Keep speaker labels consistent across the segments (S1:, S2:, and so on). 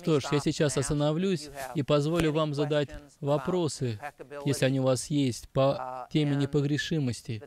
S1: Что ж, я сейчас остановлюсь и позволю вам задать вопросы, если они у вас есть, по теме непогрешимости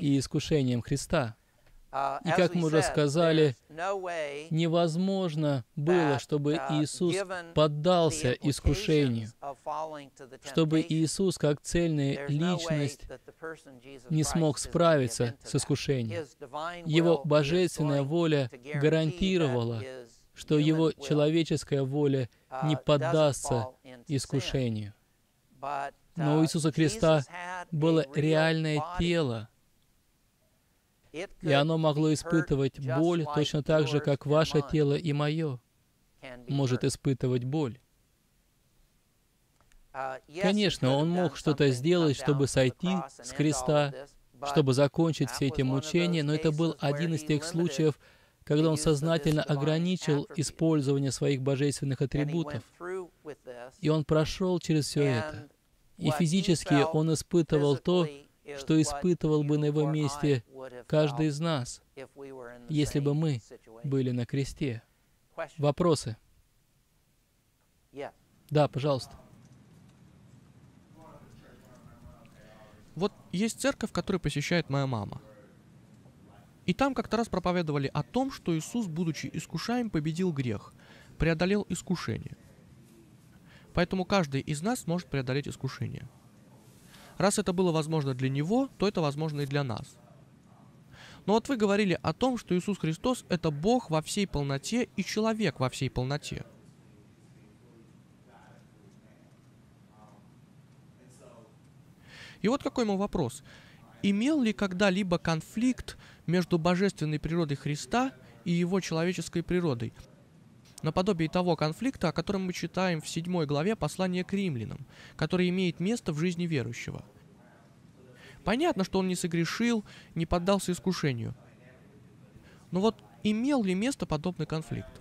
S1: и искушениям Христа. И как мы уже сказали, невозможно было, чтобы Иисус поддался искушению, чтобы Иисус, как цельная личность, не смог справиться с искушением. Его божественная воля гарантировала, что его человеческая воля не поддастся искушению. Но у Иисуса Христа было реальное тело, и оно могло испытывать боль точно так же, как ваше тело и мое может испытывать боль. Конечно, он мог что-то сделать, чтобы сойти с креста, чтобы закончить все эти мучения, но это был один из тех случаев, когда он сознательно ограничил использование своих божественных атрибутов. И он прошел через все это. И физически он испытывал то, что испытывал бы на его месте каждый из нас, если бы мы были на кресте. Вопросы? Да, пожалуйста.
S2: Вот есть церковь, которую посещает моя мама. И там как-то раз проповедовали о том, что Иисус, будучи искушаем, победил грех, преодолел искушение. Поэтому каждый из нас может преодолеть искушение – Раз это было возможно для него, то это возможно и для нас. Но вот вы говорили о том, что Иисус Христос — это Бог во всей полноте и человек во всей полноте. И вот какой мой вопрос. Имел ли когда-либо конфликт между божественной природой Христа и его человеческой природой? наподобие того конфликта, о котором мы читаем в седьмой главе послания к римлянам, который имеет место в жизни верующего. Понятно, что он не согрешил, не поддался искушению. Но вот имел ли место подобный конфликт?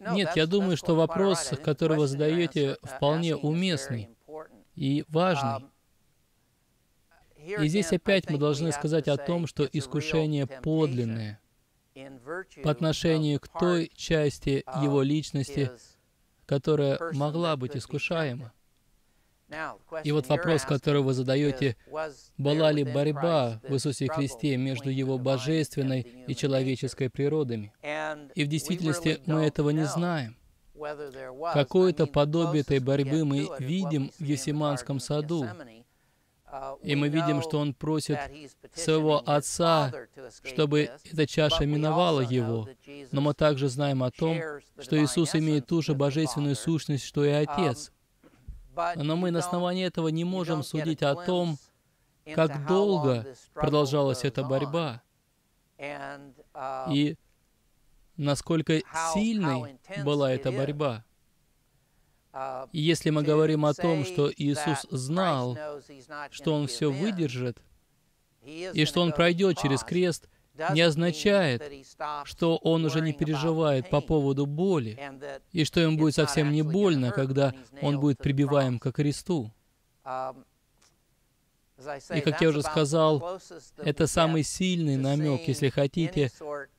S1: Нет, я думаю, что вопрос, который вы задаете, вполне уместный и важный. И здесь опять мы должны сказать о том, что искушение подлинное — по отношению к той части его личности, которая могла быть искушаема. И вот вопрос, который вы задаете, была ли борьба в Иисусе Христе между Его божественной и человеческой природами? И в действительности мы этого не знаем. Какое-то подобие этой борьбы мы видим в Есиманском саду, и мы видим, что он просит своего Отца, чтобы эта чаша миновала его. Но мы также знаем о том, что Иисус имеет ту же божественную сущность, что и Отец. Но мы на основании этого не можем судить о том, как долго продолжалась эта борьба и насколько сильной была эта борьба. И если мы говорим о том, что Иисус знал, что Он все выдержит, и что Он пройдет через крест, не означает, что Он уже не переживает по поводу боли, и что Ему будет совсем не больно, когда Он будет прибиваем ко кресту. И, как я уже сказал, это самый сильный намек, если хотите,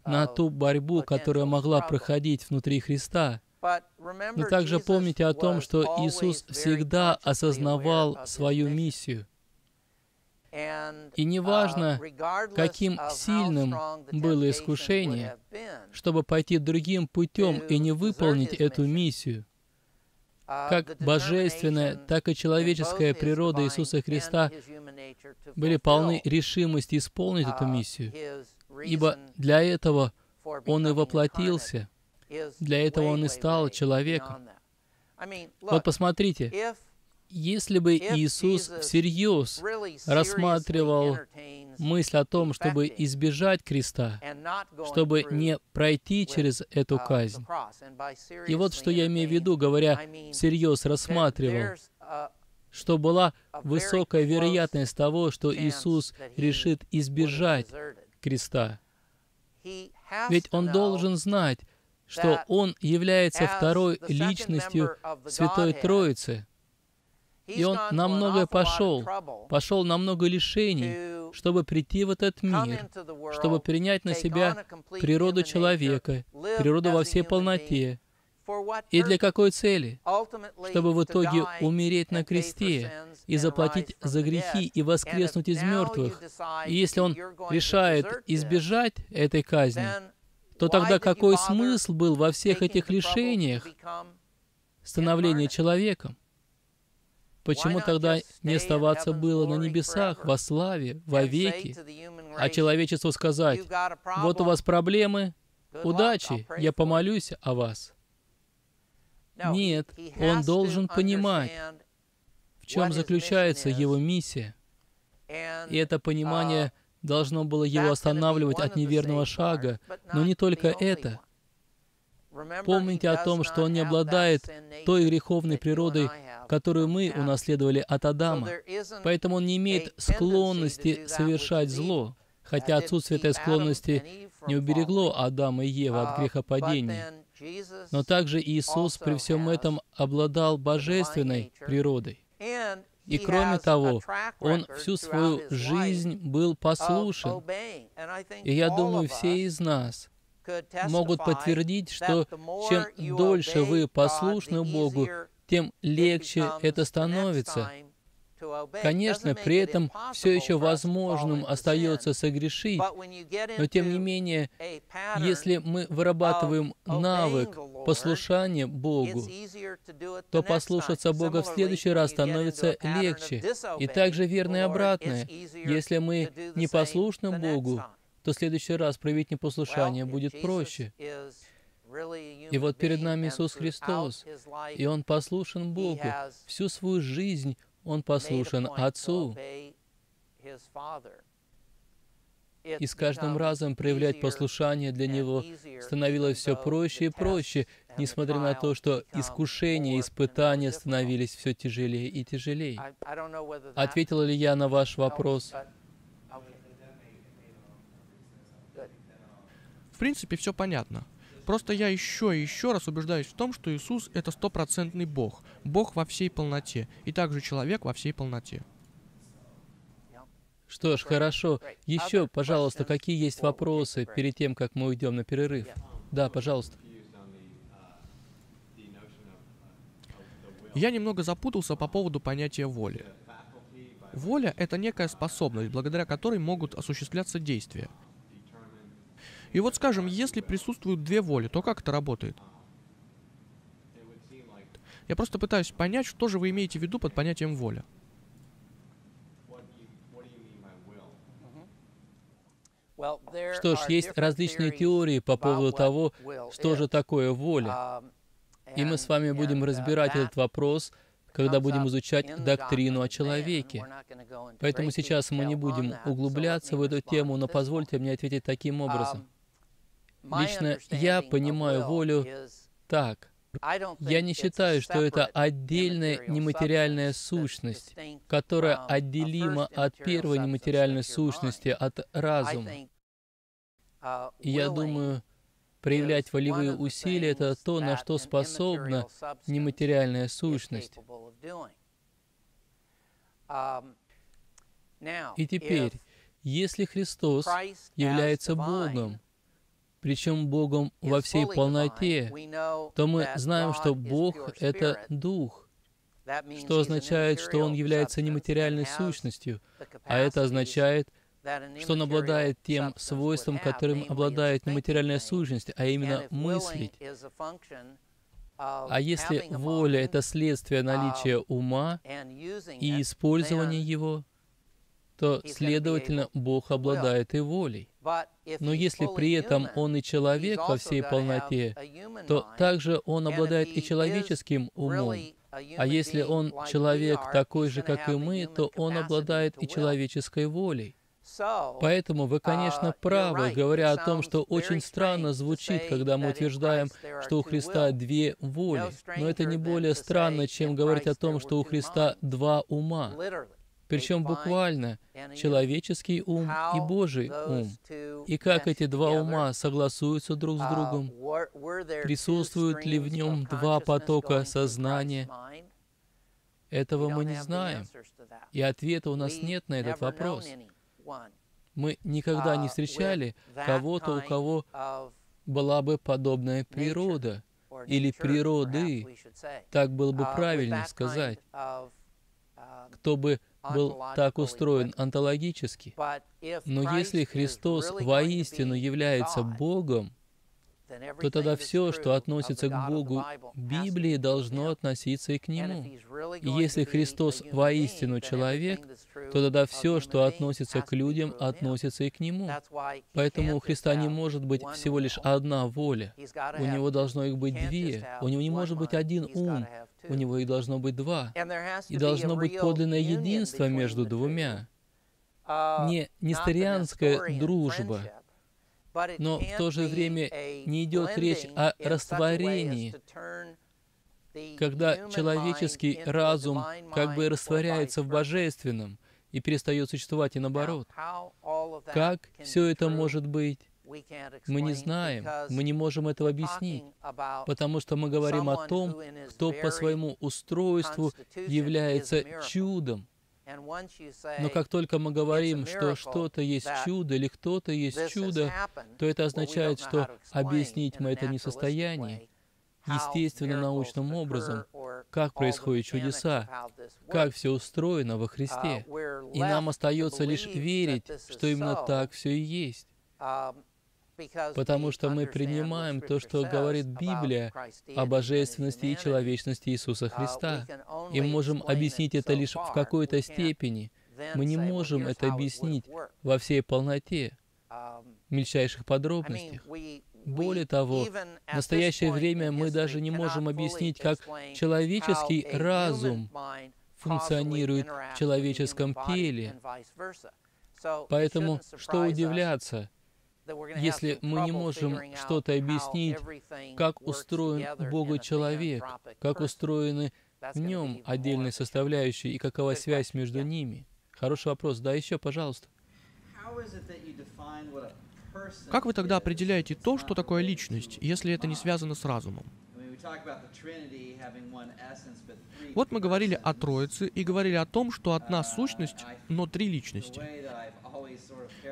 S1: на ту борьбу, которая могла проходить внутри Христа. Но также помните о том, что Иисус всегда осознавал свою миссию. И неважно, uh, каким сильным было искушение, чтобы пойти другим путем и не выполнить эту миссию, uh, как божественная, так и человеческая природа Иисуса Христа были полны решимости исполнить эту uh, миссию, ибо для этого Он и воплотился — для этого он и стал человеком. Вот посмотрите, если бы Иисус всерьез рассматривал мысль о том, чтобы избежать креста, чтобы не пройти через эту казнь. И вот что я имею в виду, говоря всерьез рассматривал, что была высокая вероятность того, что Иисус решит избежать креста. Ведь Он должен знать, что Он является второй личностью Святой Троицы. И Он на многое пошел, пошел на много лишений, чтобы прийти в этот мир, чтобы принять на себя природу человека, природу во всей полноте, И для какой цели? Чтобы в итоге умереть на кресте и заплатить за грехи и воскреснуть из мертвых. И если он решает избежать этой казни, то тогда какой смысл был во всех этих лишениях становления человеком? Почему тогда не оставаться было на небесах, во славе, во веки, а человечеству сказать, вот у вас проблемы, удачи, я помолюсь о вас? Нет, он должен понимать, в чем заключается его миссия. И это понимание должно было его останавливать от неверного шага, но не только это. Помните о том, что он не обладает той греховной природой, которую мы унаследовали от Адама. Поэтому он не имеет склонности совершать зло, хотя отсутствие этой склонности не уберегло Адама и Евы от грехопадения. Но также Иисус при всем этом обладал божественной природой. И кроме того, Он всю свою жизнь был послушен. И я думаю, все из нас могут подтвердить, что чем дольше вы послушны Богу, тем легче это становится. Конечно, при этом все еще возможным остается согрешить, но тем не менее, если мы вырабатываем навык послушания Богу, то послушаться Бога в следующий раз становится легче. И также верно и обратное. Если мы не послушны Богу, то в следующий раз проявить непослушание будет проще. И вот перед нами Иисус Христос, и Он послушен Богу. Всю свою жизнь Он послушен Отцу. И с каждым разом проявлять послушание для Него становилось все проще и проще, несмотря на то, что искушения и испытания становились все тяжелее и тяжелее. Ответила ли я на ваш вопрос?
S2: В принципе, все понятно. Просто я еще и еще раз убеждаюсь в том, что Иисус — это стопроцентный Бог. Бог во всей полноте. И также человек во всей полноте.
S1: Что ж, хорошо. Еще, пожалуйста, какие есть вопросы перед тем, как мы уйдем на перерыв? Да, пожалуйста.
S2: Я немного запутался по поводу понятия воли. Воля — это некая способность, благодаря которой могут осуществляться действия. И вот скажем, если присутствуют две воли, то как это работает? Я просто пытаюсь понять, что же вы имеете в виду под понятием воля.
S1: Что ж, есть различные теории по поводу того, что же такое воля. И мы с вами будем разбирать этот вопрос, когда будем изучать доктрину о человеке. Поэтому сейчас мы не будем углубляться в эту тему, но позвольте мне ответить таким образом.
S2: Um,
S1: Лично я понимаю волю так. Я не считаю, что это отдельная нематериальная сущность, которая отделима от первой нематериальной сущности, от разума. И я думаю, проявлять волевые усилия — это то, на что способна нематериальная сущность. И теперь, если Христос является Богом, причем Богом во всей полноте, то мы знаем, что Бог — это Дух, что означает, что Он является нематериальной сущностью, а это означает, что Он обладает тем свойством, которым обладает нематериальная сущность, а именно мыслить. А если воля — это следствие наличия ума и использования его, то, следовательно, Бог обладает и волей. Но если при этом Он и человек во всей полноте, то также Он обладает и человеческим умом. А если Он человек такой же, как и мы, то Он обладает и человеческой волей. Поэтому вы, конечно, правы, говоря о том, что очень странно звучит, когда мы утверждаем, что у Христа две воли. Но это не более странно, чем говорить о том, что у Христа два ума. Причем буквально человеческий ум и Божий ум. И как эти два ума согласуются друг с другом? Присутствуют ли в нем два потока сознания? Этого мы не знаем. И ответа у нас нет на этот вопрос. Мы никогда не встречали кого-то, у кого была бы подобная природа, или природы, так было бы правильно сказать, кто бы был так устроен онтологически. Но если Христос воистину является Богом, то тогда все, что относится к Богу Библии, должно относиться и к Нему. И если Христос воистину человек, то тогда все, что относится к людям, относится и к Нему. Поэтому у Христа не может быть всего лишь одна воля. У Него должно их быть две. У Него не может быть один ум. У Него их должно быть два. И должно быть подлинное единство между двумя. Не нестарианская дружба, но в то же время не идет речь о растворении, когда человеческий разум как бы растворяется в божественном и перестает существовать и наоборот. Как все это может быть? Мы не знаем, мы не можем этого объяснить, потому что мы говорим о том, кто по своему устройству является чудом, но как только мы говорим, что что-то есть чудо или кто-то есть чудо, то это означает, что объяснить мы это не в состоянии. естественно научным образом, как происходят чудеса, как все устроено во Христе. Uh, и нам остается лишь верить, что именно так все и есть. Потому что мы принимаем то, что говорит Библия о божественности и человечности Иисуса uh, Христа. И мы можем объяснить это лишь в какой-то степени. Мы не можем это объяснить во всей полноте, um, в мельчайших подробностях. Более того, в настоящее время мы даже не можем объяснить, как человеческий разум функционирует в человеческом теле. Поэтому что удивляться, если мы не можем что-то объяснить, как устроен Бога человек, как устроены в нем отдельные составляющие и какова связь между ними? Хороший вопрос. Да, еще, пожалуйста.
S2: Как вы тогда определяете то, что такое личность, если это не связано с разумом? Вот мы говорили о Троице и говорили о том, что одна сущность, но три личности.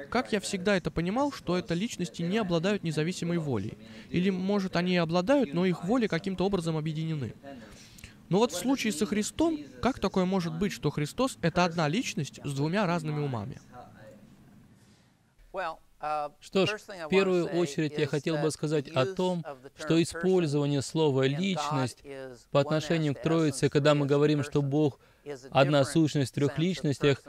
S2: Как я всегда это понимал, что это личности не обладают независимой волей. Или, может, они и обладают, но их воли каким-то образом объединены. Но вот в случае со Христом, как такое может быть, что Христос — это одна личность с двумя разными умами?
S1: Что ж, в первую очередь я хотел бы сказать о том, что использование слова «личность» по отношению к Троице, когда мы говорим, что Бог — одна сущность в трех личностях,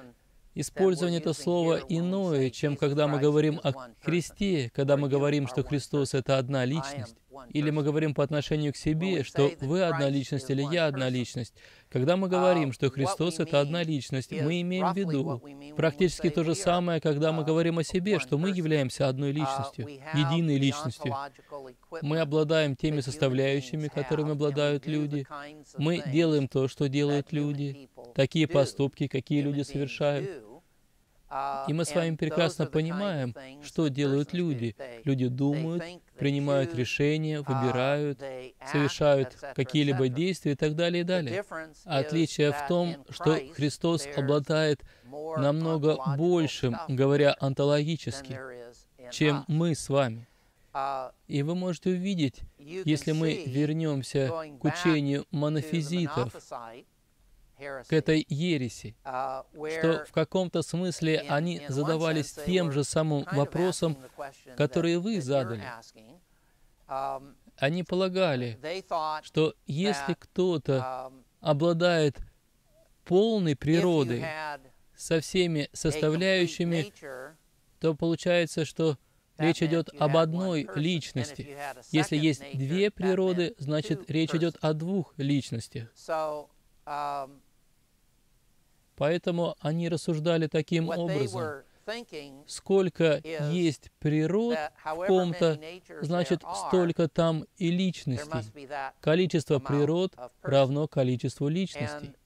S1: Использование этого слова иное, чем когда мы говорим о Христе, когда мы говорим, что Христос — это одна личность. Или мы говорим по отношению к себе, что вы одна личность или я одна личность. Когда мы говорим, что Христос — это одна личность, мы имеем в виду практически то же самое, когда мы говорим о себе, что мы являемся одной личностью, единой личностью. Мы обладаем теми составляющими, которыми обладают люди. Мы делаем то, что делают люди, такие поступки, какие люди совершают. И мы с вами прекрасно понимаем, что делают люди. Люди думают, принимают решения, выбирают, совершают какие-либо действия и так далее и далее. Отличие в том, что Христос обладает намного большим, говоря онтологически, чем мы с вами. И вы можете увидеть, если мы вернемся к учению монофизитов, к этой ереси, uh, что в каком-то смысле они задавались тем же самым вопросом, который вы задали. Um, они полагали, что если кто-то um, обладает полной природой со всеми составляющими, то получается, что речь идет об одной личности. Если есть две природы, значит речь идет о двух личностях. Поэтому они рассуждали таким образом. Сколько есть природ в ком-то, значит, столько там и личностей. Количество природ равно количеству личностей.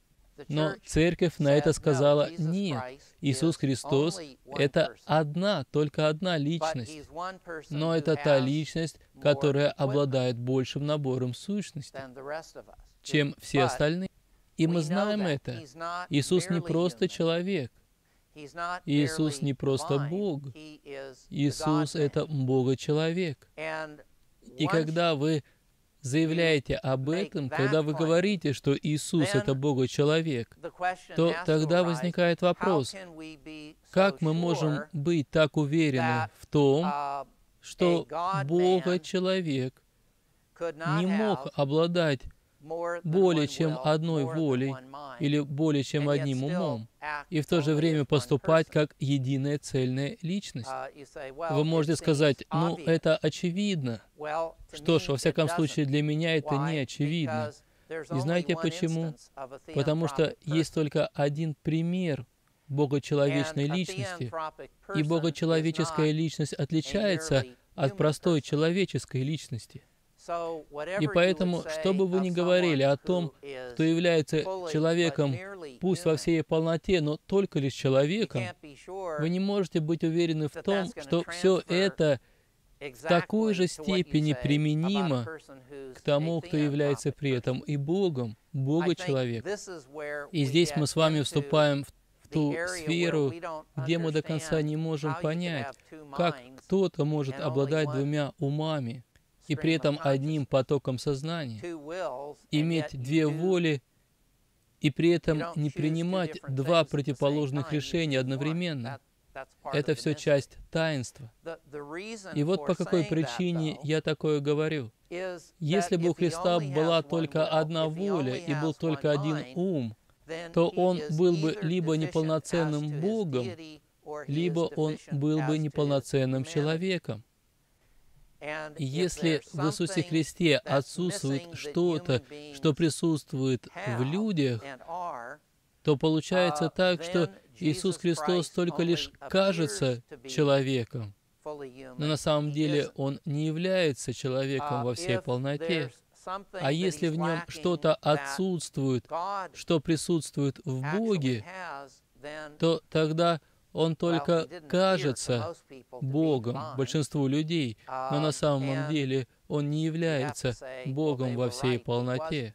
S1: Но церковь на это сказала «нет». Иисус Христос — это одна, только одна личность. Но это та личность, которая обладает большим набором сущностей, чем все остальные. И мы знаем это. Иисус не просто человек. Иисус не просто Бог. Иисус — это Бога-человек. И когда вы заявляете об этом, когда вы говорите, что Иисус — это Бога-человек, то тогда возникает вопрос, как мы можем быть так уверены в том, uh, что Бога-человек не мог обладать более чем одной волей или более чем одним умом, и в то же время поступать как единая цельная личность. Uh, Вы можете сказать, ну, это очевидно. Что ж, во всяком случае, для меня это не очевидно. И знаете почему? Потому что есть только один пример богочеловечной личности, и богочеловеческая личность отличается от простой человеческой личности. И поэтому, что бы вы ни говорили о том, кто является человеком, пусть во всей полноте, но только лишь человеком, вы не можете быть уверены в том, что все это в такой же степени применимо к тому, кто является при этом и Богом, Бога-человек. И здесь мы с вами вступаем в ту сферу, где мы до конца не можем понять, как кто-то может обладать двумя умами, и при этом одним потоком сознания, иметь две воли и при этом не принимать два противоположных решения одновременно. Это все часть таинства. И вот по какой причине я такое говорю. Если бы у Христа была только одна воля и был только один ум, то Он был бы либо неполноценным Богом, либо Он был бы неполноценным человеком. И если в Иисусе Христе отсутствует что-то, что присутствует в людях, то получается uh, так, что Иисус Христос только лишь кажется человеком, но на самом деле Он не является человеком uh, во всей полноте. А если в нем что-то отсутствует, что присутствует в Боге, то тогда он только кажется Богом большинству людей, но на самом деле он не является Богом во всей полноте.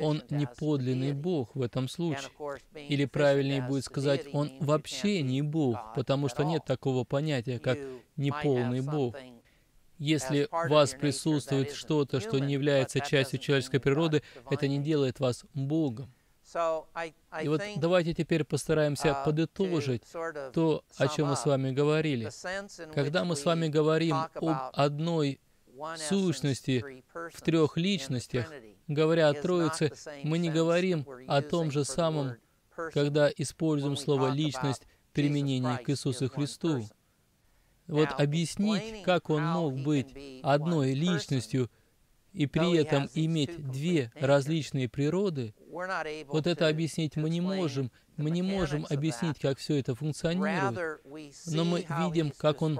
S1: Он не подлинный Бог в этом случае. Или правильнее будет сказать, он вообще не Бог, потому что нет такого понятия, как неполный Бог. Если у вас присутствует что-то, что не является частью человеческой природы, это не делает вас Богом. И вот давайте теперь постараемся uh, подытожить то, о чем мы с вами говорили. Когда мы с вами говорим об одной сущности в трех личностях, говоря о Троице, мы не говорим о том же самом, когда используем слово «личность» в применении к Иисусу Христу. Вот объяснить, как Он мог быть одной личностью и при этом иметь две различные природы, вот это объяснить мы не можем. Мы не можем объяснить, как все это функционирует. Но мы видим, как он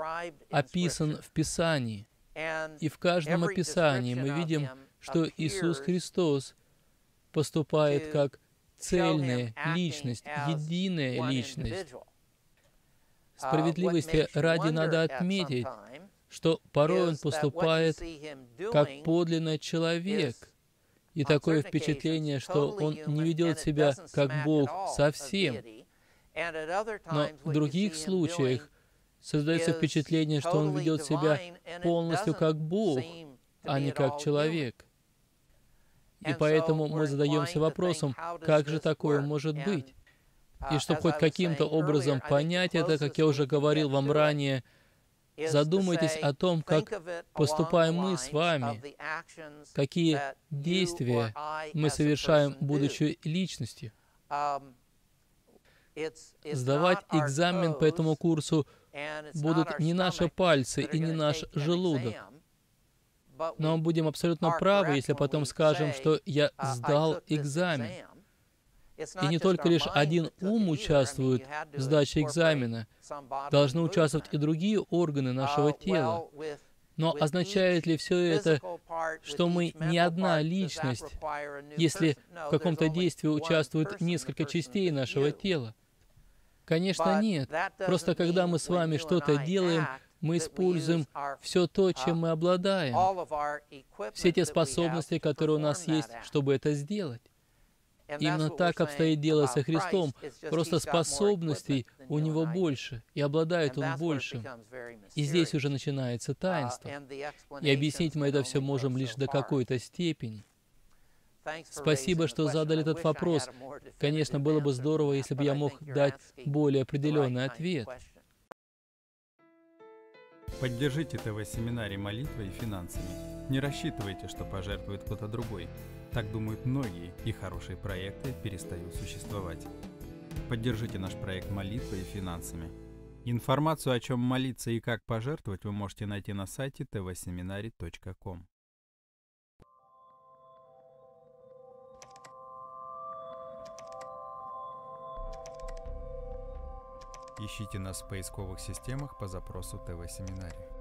S1: описан в Писании. И в каждом описании мы видим, что Иисус Христос поступает как цельная личность, единая личность. Справедливости ради надо отметить, что порой он поступает как подлинный человек. И такое впечатление, что он не ведет себя как Бог совсем. Но в других случаях создается впечатление, что он ведет себя полностью как Бог, а не как человек. И поэтому мы задаемся вопросом, как же такое может быть? И чтобы хоть каким-то образом понять это, как я уже говорил вам ранее, Задумайтесь о том, как поступаем мы с вами, какие действия мы совершаем, будучи личностью. Um, Сдавать экзамен по этому курсу будут не наши пальцы и не наш желудок. Но мы будем абсолютно правы, если потом скажем, что я сдал экзамен. И не только лишь один ум участвует в сдаче экзамена, должны участвовать и другие органы нашего тела. Но означает ли все это, что мы не одна личность, если в каком-то действии участвуют несколько частей нашего тела? Конечно, нет. Просто когда мы с вами что-то делаем, мы используем все то, чем мы обладаем, все те способности, которые у нас есть, чтобы это сделать. Именно так обстоит дело со Христом. Просто способностей у него больше, и обладает он большим. И здесь уже начинается таинство. И объяснить мы это все можем лишь до какой-то степени. Спасибо, что задали этот вопрос. Конечно, было бы здорово, если бы я мог дать более определенный ответ.
S3: Поддержите ТВ-семинарий молитвой и финансами. Не рассчитывайте, что пожертвует кто-то другой. Так думают многие, и хорошие проекты перестают существовать. Поддержите наш проект молитвой и финансами. Информацию, о чем молиться и как пожертвовать, вы можете найти на сайте tvseminary.com. Ищите нас в поисковых системах по запросу ТВ-семинарий.